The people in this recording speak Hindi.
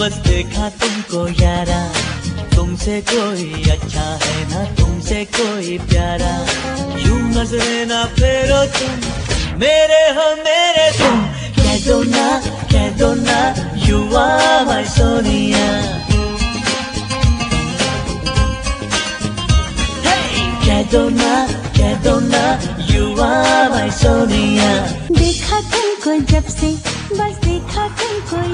बस देखा तुमको यारा। तुमसे कोई अच्छा है ना तुमसे कोई प्यारा, यूँ नजरे ना फेरो तुम, मेरे हो मेरे तुम। कह दो ना, कह दो ना यू आर माय सोनिया कह दो ना, कह दो ना यू आर माय सोनिया। देखा तुमको जब से, बस देखा तुमको